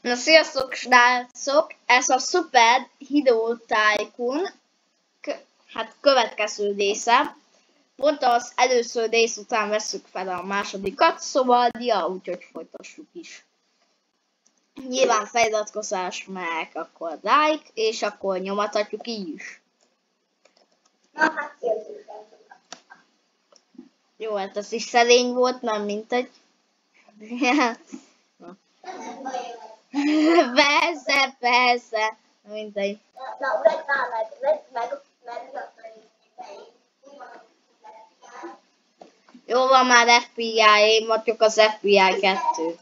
Na sziasztok srácok! Ez a Super Hero Tycoon hát következő része. Pont az először rész után veszük fel a másodikat, szóval ja, úgyhogy folytassuk is. Nyilván feliratkozás, meg akkor like, és akkor nyomathatjuk így is. Na, hát Jó, hát ez is szerény volt, nem mint egy... persze, persze. Mindegy. Na, vedd már meg, vedd meg, mert Jó van már FBI, én vagyok az FBI 2.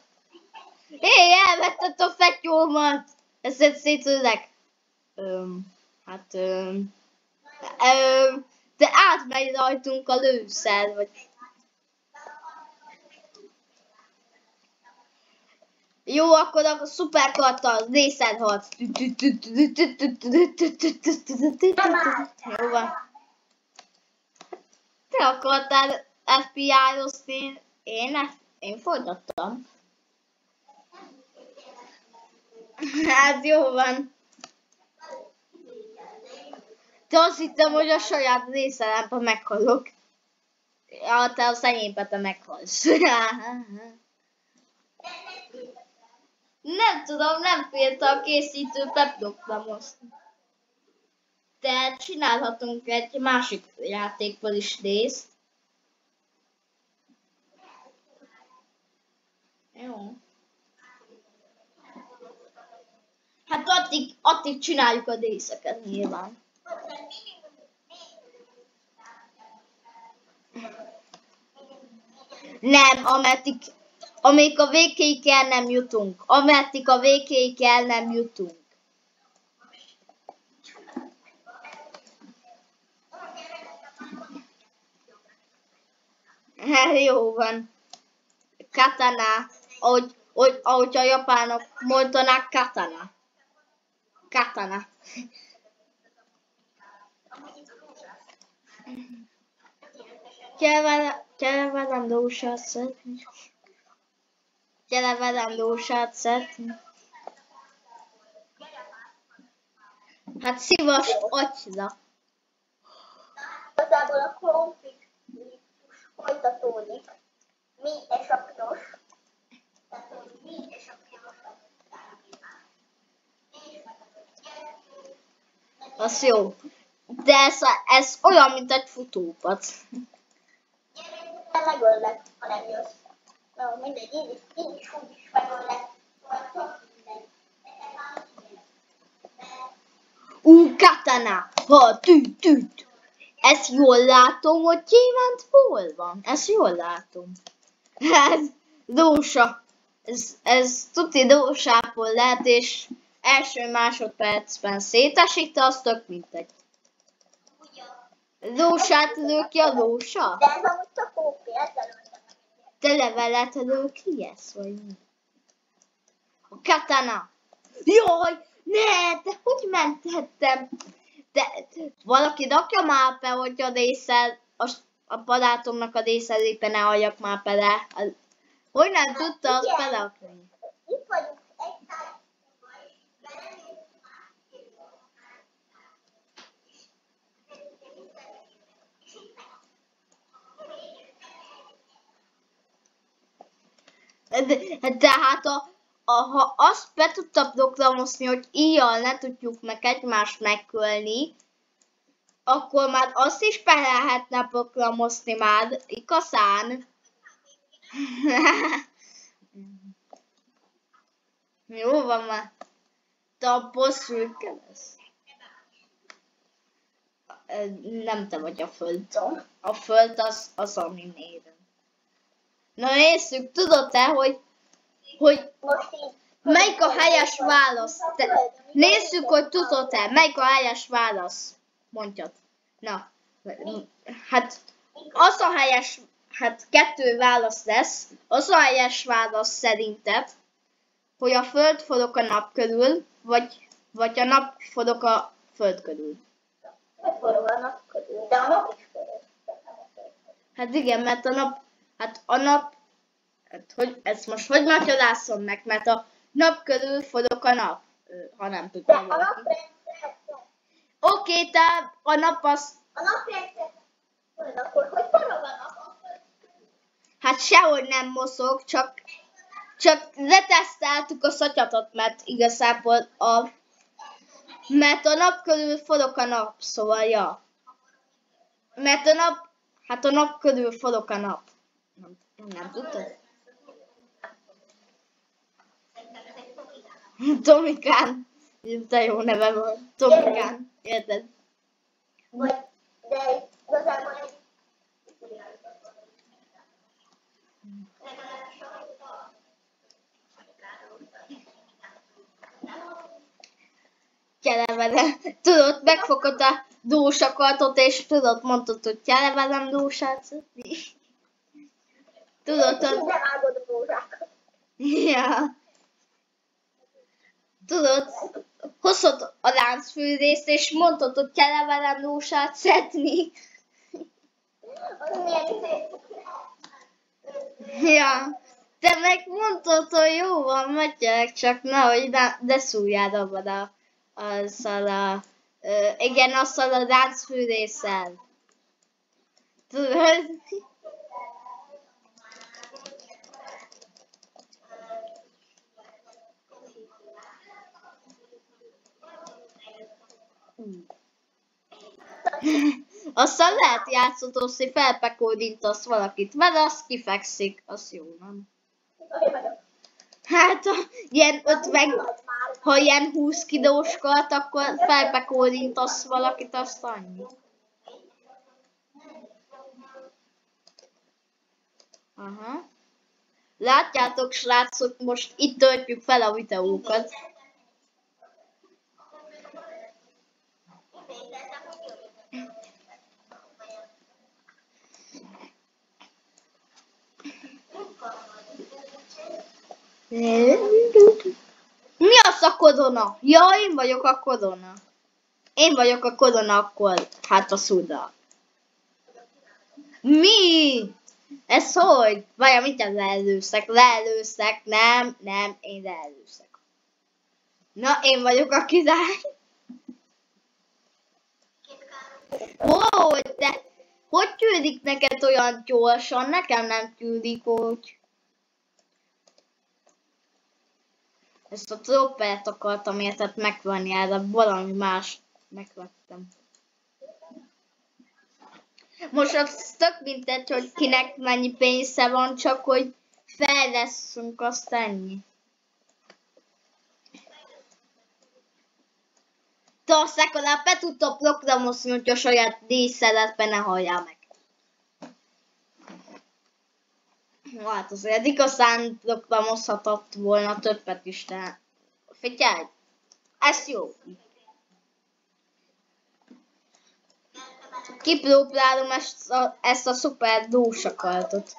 Hé, elvetted a fetyómat! Ezt szétülek. Öm, hát öm, öm, de átmegy rajtunk a lőszer, vagy Jó, akkor a szuperkarttal részedhatsz. Jó van. Te akartál FBI-ozni, én, én, én folytattam. Hát jó van. Te azt hittem, hogy a saját részelemben meghalok. Ja, te a szenyémbe te meghalsz. Nem tudom, nem a készítő pepdokra most. De csinálhatunk egy másik játékból is részt. Jó. Hát addig, addig csináljuk a részeket nyilván. Nem, ameddig amíg a végkéig el nem jutunk. Ameddig a végkéig el nem jutunk. Jó van. Katana. Ahogy, ahogy, ahogy a japánok mondanák, katana. Katana. Gyere velem, gyere velem, Gyere velem lósát szedni. Hát szívas atyra. Igazából a konfliktus folytatódik. Mi és a piros. Tehát, hogy mi és a piros. Az jó. De ez, ez olyan, mint egy futópad. Gyere, megöllek, ha nem jössz. Megöllek. Ú, katana! Ha, tűt, tűt! Ezt jól látom, hogy gyémánt hol van. Ezt jól látom. Ez dósa. Ez, ez tuti dósából lehet, és első másodpercben szétesik, de az tök mindegy. Dósát lő ki a dósa? De ez amúgy tök OP, ezzel te levelet lő ki ez, vagy mi? A katana. Jaj, ne, de hogy menthettem? De valaki rakja már be, hogy a részel, a, a barátomnak a részelépe ne halljak már bele. Hogy nem tudta azt belakni? Tehát a, a, ha azt be tudta programozni, hogy íjjal ne tudjuk meg egymást megkölni, akkor már azt is be lehetne programozni már, igazán. Jó van már. Te a boss lesz. Nem te vagy a föld. A föld az, az ami néven. Na nézzük, tudod-e, hogy, hogy melyik a helyes válasz? Te, nézzük, hogy tudod-e, melyik a helyes válasz? Mondjad. Na, hát az a helyes, hát kettő válasz lesz. Az a helyes válasz szerinted, hogy a föld forog a nap körül, vagy, vagy a nap forog a föld körül. Forog a nap körül, de a nap is forog. Hát igen, mert a nap Hát a nap, hát hogy, ezt most hogy magyarázom meg, mert a nap körül forog a nap, ha nem tudtam valaki. Oké, te a nap az, a tudod, akkor hogy forog a nap? hát sehogy nem mozog, csak, csak leteszteltük a szatyatot, mert igazából a, mert a nap körül forog a nap, szóval ja. Mert a nap, hát a nap körül forog a nap. Nem, nem tudtad? Tomikán. De jó neve van. Tomikán. Érted? Vagy, de igazából egy Gyere velem. Tudod, megfogod a dúsakartot, és tudod, mondtad, hogy gyere velem dúsát. Tudod, a. Ja. Tudod, hozod a láncfűrészt, és mondtad, hogy kell velem dúsát szedni. Izé. Ja. Te meg mondtad, hogy jó van, megyek, csak nehogy ne, ne szúrjál abban a, azzal a, ö, igen, azzal a láncfűrésszel. Tudod? Azzal lehet játszatos, hogy felpekódintasz valakit vele, az kifekszik, az jó, nem? Hát, ha ilyen 50, Tudod már. ha ilyen 20 kilós kart, akkor felpekódintasz valakit, azt annyi. Aha. Látjátok, srácok, most itt töltjük fel a videókat. Mi az a kodona? Ja, én vagyok a kodona. Én vagyok a kodona, akkor hát a szuda. Mi? Ez hogy? Vajon mit az leelőszek? Leelőszek? Nem, nem, én leelőszek. Na, én vagyok a király. Ó, de hogy küldik neked olyan gyorsan? Nekem nem küldik úgy. Ezt a troppert akartam érted megvenni, erre valami más megvettem. Most az tök mindegy, hogy kinek mennyi pénze van, csak hogy fejleszünk azt ennyi. Te azt legalább be tudta programozni, hogy a saját díszeletben ne halljál meg. Hát azért igazán programozhatott volna többet is, de figyelj, ez jó. Kipróbálom ezt a, ezt a szuper dúsakaltot.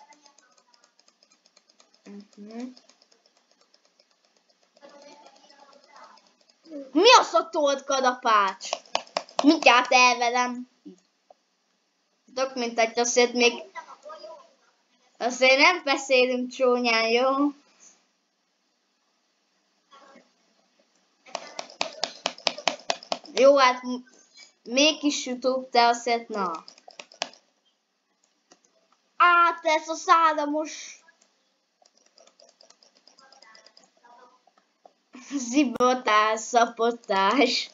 Uh-huh. Mi az a tolt kadapács? Mindjárt elvelem. Tök mint egy azért még... Azért nem beszélünk csúnyán, jó? Jó, hát mégis YouTube, de azért na. Át ez a szálamos... Zibotás, szapotás.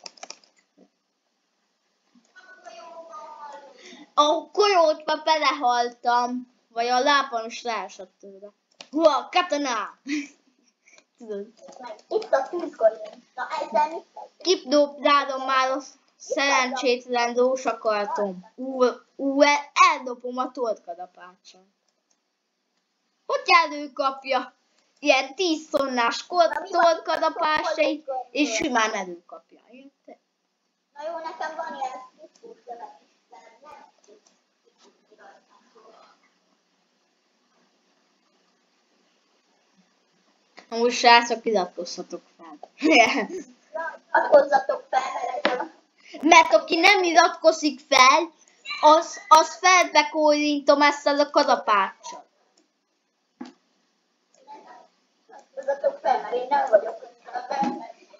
A kolyótba belehaltam. Vagy a lábam is leesett tőle. Hú, a katana! Tudod. Itt a tűzgolyó. Na ezzel mit teszünk? Kipdobálom már a szerencsétlen dósakartom. Ú, ú, el- eldobom a toltkadapáccsal. Hogy előkapja? Ilyen 10 tonnás toltkadapácsait, és simán előkapja. Na jó, nekem van ilyen tisztús szövet is, de nem Amúgy srácok, iratkozzatok fel. Na, adkozzatok fel, mert aki nem iratkozik fel, az, az felbekólintom ezzel a kadapáccsal. Adkozzatok fel, mert én nem vagyok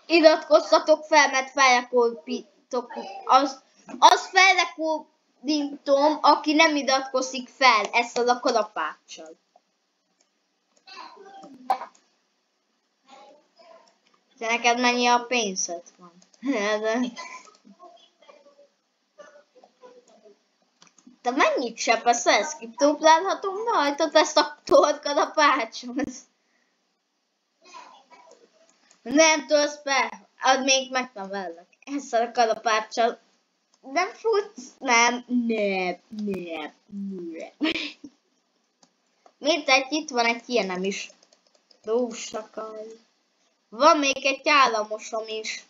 iratkozzatok fel, mert felrekordítok. Az, az felrekordítom, aki nem iratkozik fel, az a kalapáccsal. De neked mennyi a pénzed van? De... Te mennyit sepesz el? Skiptoplálhatom rajtad ezt a torkad a pácshoz. Nem tudsz be, ad még meg nem vellek. Ezzel a kalapáccsal. Nem futsz? Nem, nem, nem, nem. Mindegy, itt van egy ilyenem is. Dúsakaj. Van még egy államosom is.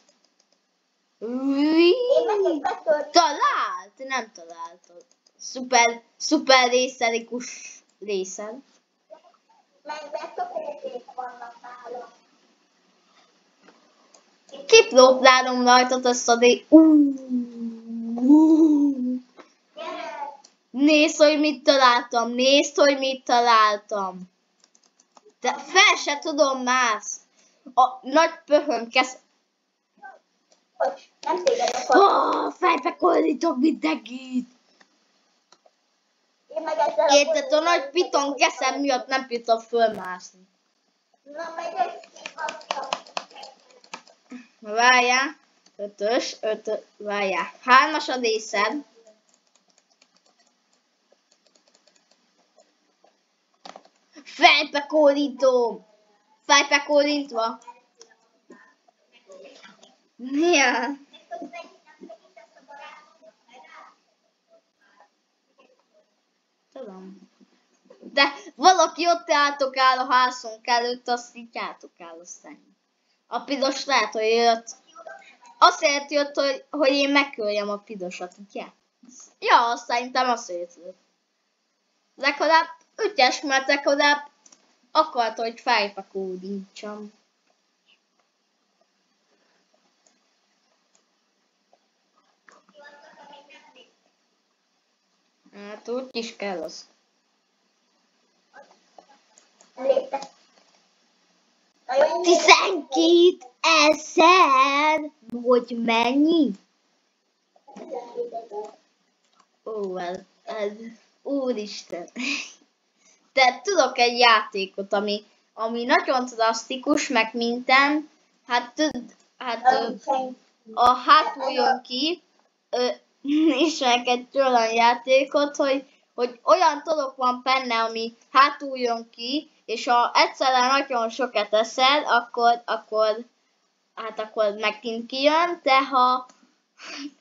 Talált? Nem találtad. Szuper, szuper részelikus részel. Kiplóplálom rajtad azt a dé... Nézd, hogy mit találtam, nézd, hogy mit találtam. De fel se tudom mász. A nagy pöhöm kezd... Nem téged akar. Oh, fejbe koldítok mindenkit. Érted, a nagy piton keszem miatt nem tudtam fölmászni. Na, megyek Várjál. Ötös, ötös, várjál. Hármas a részed. Fejbe kódítom. Fejbe kódítva. Ja. Tudom. De valaki ott álltok áll a házunk előtt, azt így álltok áll a szemben. A piros lehet, hogy jött. Azért jött, hogy, hogy én megköljem a pirosat, ugye? Ja, azt szerintem azért jött. Legalább ügyes, mert legalább akart, hogy fejbe kódítsam. Hát úgy is kell az. Tizenkét ezer, hogy mennyi? Ó, ez, ez, úristen. De tudok egy játékot, ami, ami nagyon drasztikus, meg minden. Hát, tud, hát a hátul jön ki, és egy olyan játékot, hogy, hogy olyan dolog van benne, ami hátul jön ki, és ha egyszerre nagyon sokat eszel, akkor, akkor, hát akkor megint kijön, de ha...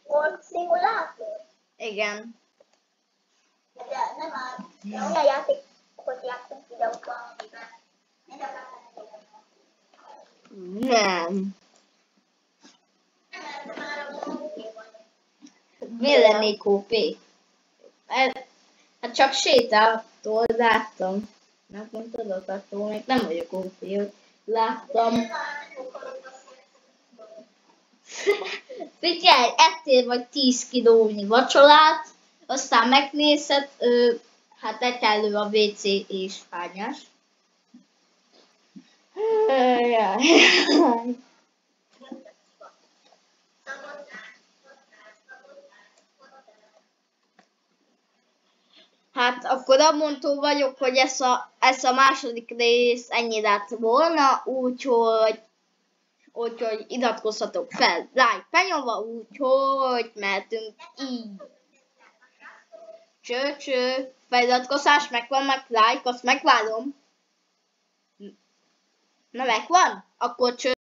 Volt szimulátor? Igen. De nem áll. Olyan játékot játszunk videóban, amiben nem. Mi lennék OP? Hát csak sétáltól láttam. Nem mondtad az attól, még nem vagyok OP, hogy láttam. Figyelj, ettél vagy 10 kilónyi vacsolát, aztán megnézed, ö, hát egyenlő a WC és hányás. Hát akkor abmontó vagyok, hogy ez a, ez a második rész ennyi lett volna, úgyhogy úgyhogy iratkozhatok fel, like benyomva, úgyhogy mehetünk így. Cső, cső, feliratkozás megvan, meg like, azt megvárom. Na megvan? Akkor cső.